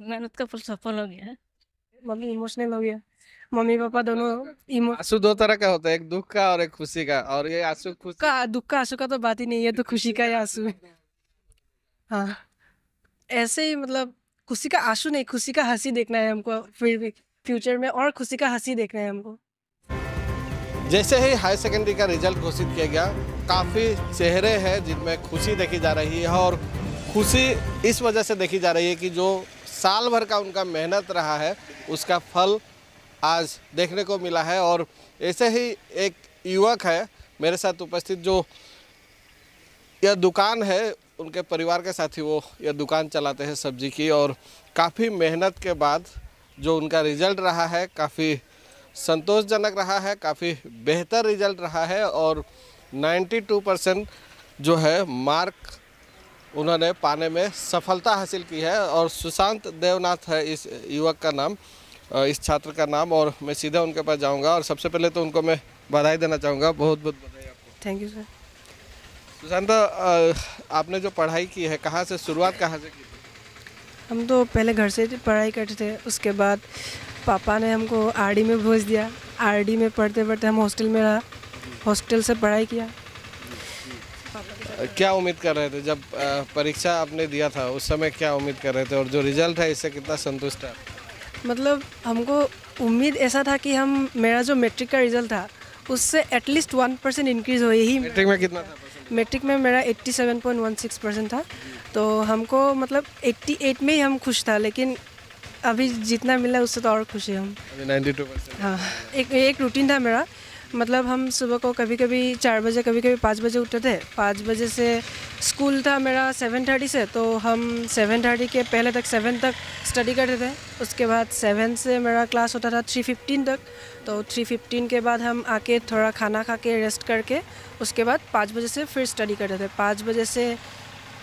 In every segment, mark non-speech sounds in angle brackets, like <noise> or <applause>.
मेहनत का फल सफल हो गया है। मम्मी इमोशनल हो गया। मम्मी पापा दोनों इमो आँसू दो तरह का होता है एक दुख का और एक खुशी का और ये आँसू खुशी का दुख का आँसू का तो बात ही नहीं है तो खुशी का ही आँसू है। हाँ। ऐसे ही मतलब खुशी का आँसू नहीं खुशी का हँसी देखना है हमको फिर भी फ्यूचर में और खुशी का हँसी देखना है हमको। जैसे ही हायर सेकेंडरी का रिज़ल्ट घोषित किया गया काफ़ी चेहरे हैं जिनमें खुशी देखी जा रही है और खुशी इस वजह से देखी जा रही है कि जो साल भर का उनका मेहनत रहा है, उसका फल आज देखने को मिला है और ऐसे ही एक युवक है मेरे साथ उपस्थित जो यह दुकान है, उनके परिवार के साथ ही वो यह दुकान चलाते हैं सब्ज़ी की और काफ़ी मेहनत के बाद जो उनका रिज़ल्ट रहा है, काफ़ी संतोषजनक रहा है, काफ़ी बेहतर रिज़ल्ट रहा है और 92 परसेंट जो है मार्क उन्होंने पाने में सफलता हासिल की है और सुशांत देवनाथ है इस युवक का नाम इस छात्र का नाम और मैं सीधा उनके पास जाऊँगा और सबसे पहले तो उनको मैं बधाई देना चाहूँगा। बहुत बहुत बधाई आपको। थैंक यू सर सुशांत आपने जो पढ़ाई की है कहाँ से शुरुआत कहाँ से की? हम तो पहले घर से पढ़ाई करते थे उसके बाद पापा ने हमको आरडी में भेज दिया। आरडी में पढ़ते पढ़ते हम हॉस्टल में रहा। हॉस्टल से पढ़ाई किया। क्या उम्मीद कर रहे थे? जब परीक्षा आपने दिया था उस समय क्या उम्मीद कर रहे थे और जो रिज़ल्ट है इससे कितना संतुष्ट है? मतलब हमको उम्मीद ऐसा था कि हम मेरा जो मैट्रिक का रिज़ल्ट था उससे एटलीस्ट वन परसेंट इंक्रीज़ हो यही मैट्रिक में कितना था मैट्रिक में मेरा 87.16 परसेंट था। तो हमको मतलब 88 में ही हम खुश था लेकिन अभी जितना मिला उससे तो और खुश है हम। अभी 92 परसेंट हाँ एक एक रूटीन था मेरा मतलब हम सुबह को कभी कभी चार बजे कभी कभी पाँच बजे उठते थे। पाँच बजे से स्कूल था मेरा सेवन थर्टी से तो हम सेवन थर्टी के पहले तक सेवन तक स्टडी करते थे। उसके बाद सेवन से मेरा क्लास होता था थ्री फिफ्टीन तक तो थ्री फिफ्टीन के बाद हम आके थोड़ा खाना खा के रेस्ट करके उसके बाद पाँच बजे से फिर स्टडी करते थे। पाँच बजे से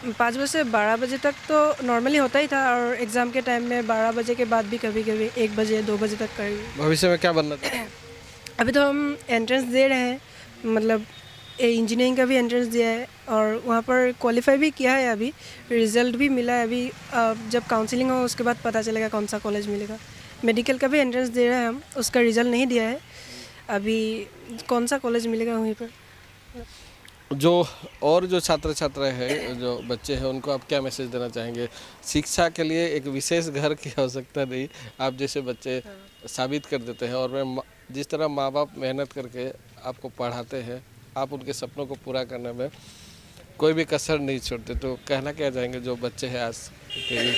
पाँच बजे से बारह बजे तक तो नॉर्मली होता ही था और एग्ज़ाम के टाइम में बारह बजे के बाद भी कभी कभी एक बजे दो बजे तक कर भविष्य में क्या बनना था? <clears throat> अभी तो हम एंट्रेंस दे रहे हैं मतलब इंजीनियरिंग का भी एंट्रेंस दिया है और वहाँ पर क्वालिफाई भी किया है अभी रिज़ल्ट भी मिला है अभी जब काउंसलिंग हो उसके बाद पता चलेगा कौन सा कॉलेज मिलेगा। मेडिकल का भी एंट्रेंस दे रहे हैं हम उसका रिज़ल्ट नहीं दिया है अभी कौन सा कॉलेज मिलेगा वहीं पर? जो और जो छात्र छात्राएँ हैं जो बच्चे हैं उनको आप क्या मैसेज देना चाहेंगे? शिक्षा के लिए एक विशेष घर की आवश्यकता नहीं आप जैसे बच्चे साबित कर देते हैं और मैं मा- जिस तरह माँ बाप मेहनत करके आपको पढ़ाते हैं, आप उनके सपनों को पूरा करने में कोई भी कसर नहीं छोड़ते। तो कहना क्या चाहेंगे जो बच्चे हैं आज के युग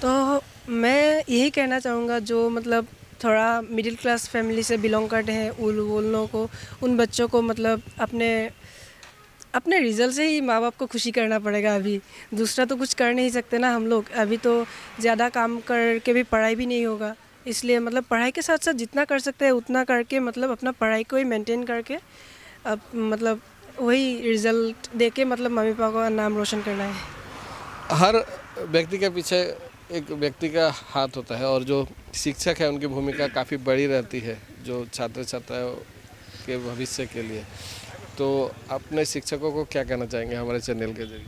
तो मैं यही कहना चाहूँगा, जो मतलब थोड़ा मिडिल क्लास फैमिली से बिलोंग करते हैं, उन लोगों को, उन बच्चों को मतलब अपने अपने रिज़ल्ट से ही माँ बाप को खुशी करना पड़ेगा अभी। दूसरा तो कुछ कर नहीं सकते ना हम लोग। अभी तो ज़्यादा काम करके भी पढ़ाई भी नहीं होगा। इसलिए मतलब पढ़ाई के साथ साथ जितना कर सकते हैं उतना करके मतलब अपना पढ़ाई को ही मेंटेन करके अब मतलब वही रिज़ल्ट दे के मतलब मम्मी पापा का नाम रोशन करना है। हर व्यक्ति के पीछे एक व्यक्ति का हाथ होता है और जो शिक्षक है उनकी भूमिका काफ़ी बड़ी रहती है जो छात्र छात्राओं के भविष्य के लिए। तो अपने शिक्षकों को क्या कहना चाहेंगे हमारे चैनल के ज़रिए?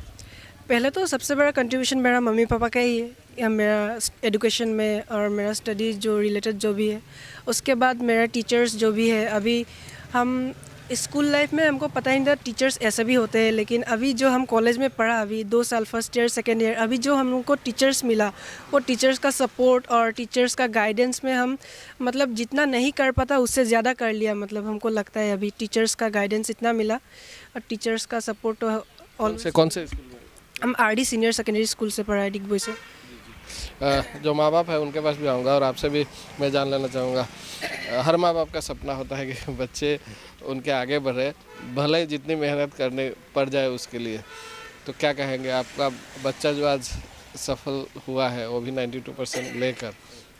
पहले तो सबसे बड़ा कंट्रीब्यूशन मेरा मम्मी पापा का ही है। या मेरा एडुकेशन में और मेरा स्टडीज़ जो रिलेटेड जो भी है उसके बाद मेरा टीचर्स जो भी है अभी हम स्कूल लाइफ में हमको पता ही नहीं था टीचर्स ऐसे भी होते हैं लेकिन अभी जो हम कॉलेज में पढ़ा अभी दो साल फ़र्स्ट ईयर सेकेंड ईयर अभी जो हम लोग को टीचर्स मिला वो टीचर्स का सपोर्ट और टीचर्स का गाइडेंस में हम मतलब जितना नहीं कर पाता उससे ज़्यादा कर लिया मतलब हमको लगता है अभी टीचर्स का गाइडेंस इतना मिला और टीचर्स का सपोर्ट तो कौन से कौन से हम R D senior secondary school से पढ़ा है डिगबोई से। जो माँ बाप है उनके पास भी आऊँगा और आपसे भी मैं जान लेना चाहूँगा। हर माँ बाप का सपना होता है कि <laughs> बच्चे उनके आगे बढ़े भले ही जितनी मेहनत करने पड़ जाए उसके लिए। तो क्या कहेंगे आपका बच्चा जो आज सफल हुआ है वो भी 92 परसेंट लेकर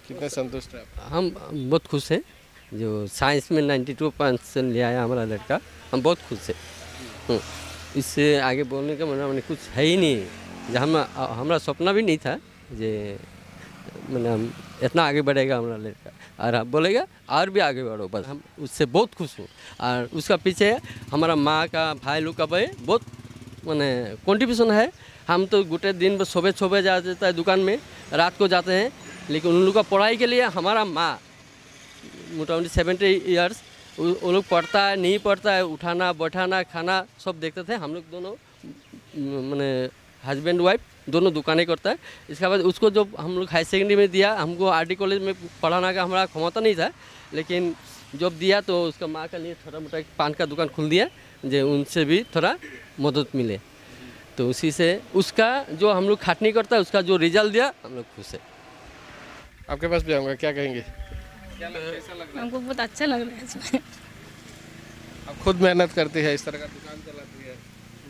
कितने संतुष्ट है हम बहुत खुश हैं जो साइंस में 92 परसेंट ले आया हमारा लड़का हम बहुत खुश हैं। हम्म, इससे आगे बोलने का मतलब कुछ है ही नहीं हम हमारा सपना भी नहीं था जे, मैंने हम इतना आगे बढ़ेगा हमारा लड़का और आप बोलेगा, और भी आगे बढ़ो, बस हम उससे बहुत खुश हूँ। और उसका पीछे हमारा माँ का, भाई लोग का भाई बहुत, मैंने कंट्रीब्यूशन है। हम तो गुटे दिन में सुबह सुबह जा जाता है दुकान में, रात को जाते हैं, लेकिन उन लोग का पढ़ाई के लिए हमारा माँ, मोटामोटी सेवेंटी ईयर्स वो लोग पढ़ता है, नहीं पढ़ता है, उठाना, बैठाना, खाना, सब देखते थे। हम लोग दोनों मैंने हस्बैंड वाइफ दोनों दुकानें करता है। इसके बाद उसको जब हम लोग हाई सेकेंडरी में दिया हमको आर डी कॉलेज में पढ़ाना का हमारा क्षमता नहीं था लेकिन जब दिया तो उसका माँ का लिए थोड़ा मोटा पान का दुकान खुल दिया जो उनसे भी थोड़ा मदद मिले। तो उसी से उसका जो हम लोग खाटनी करता है उसका जो रिज़ल्ट दिया हम लोग खुश है। आपके पास भी आऊँगा क्या कहेंगे? हमको बहुत अच्छा लग रहा है इसमें। आप खुद मेहनत करती है इस तरह का दुकान चलाती है।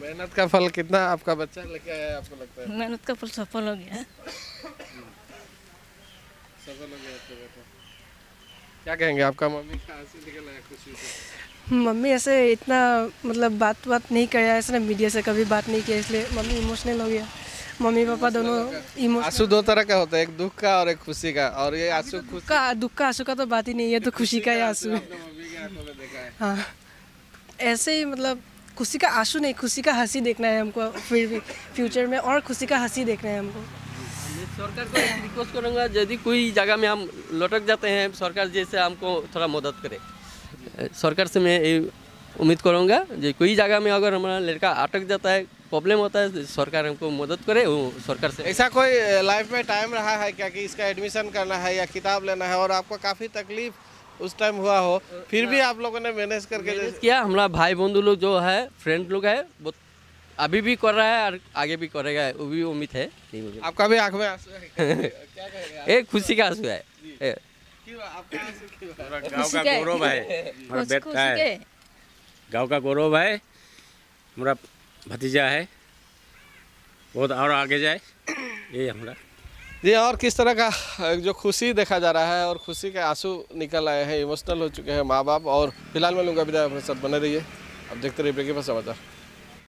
मेहनत का फल कितना आपका बच्चा लेके आया है आपको लगता है? मेहनत का फल सफल हो गया। सफल हो गया आपका बेटा। क्या कहेंगे आपका मम्मी का हँसी निकल आया खुशी से? मम्मी ऐसे इतना मतलब बात बात नहीं कराया ऐसे ना मीडिया से कभी बात नहीं किया इसलिए मम्मी इमोशनल हो गया। मम्मी पापा दोनों इमोशनल आँसू दो तरह का होता है एक दुख का और एक खुशी का और ये आँसू खुश का दुख का आँसू का तो बात ही नहीं है तो खुशी का ही आँसू देखा है। हाँ। ऐसे ही मतलब खुशी का आँसू नहीं खुशी का हँसी देखना है हमको फिर भी फ्यूचर में और खुशी का हँसी देखना है हमको। सरकार को रिक्वेस्ट करूँगा यदि कोई जगह में हम लटक जाते हैं सरकार जैसे हमको थोड़ा मदद करे। सरकार से मैं ये उम्मीद करूँगा जो कोई जगह में अगर हमारा लड़का अटक जाता है प्रॉब्लम होता है तो सरकार हमको मदद करे वो सरकार से। ऐसा कोई लाइफ में टाइम रहा है क्या कि इसका एडमिशन करना है या किताब लेना है और आपको काफ़ी तकलीफ़ उस टाइम हुआ हो फिर भी आप लोगों ने मैनेज करके मैनेज किया हमारा भाई बंधु लोग जो है फ्रेंड लोग है वो अभी भी कर रहा है और आगे भी करेगा वो भी उम्मीद है। नहीं मुझे आपका भी आँख में आँसू है <laughs> एक खुशी का आँसू है। ए, क्यों आपका आँसू क्यों है? हमारा गाँव का गौरव है। <laughs> हमारा बेटा है। के। गाँव का गौरव है। हमारा भतीजा है। बहुत और आगे जाए। ये हमारा ये और किस तरह का जो खुशी देखा जा रहा है और खुशी के आँसू निकल आए हैं इमोशनल हो चुके हैं माँ बाप और फ़िलहाल मैं लूँगा विदाई अपने साथ बने रहिए। अब देखते रहिए ब्रेकिंग पर समाचार।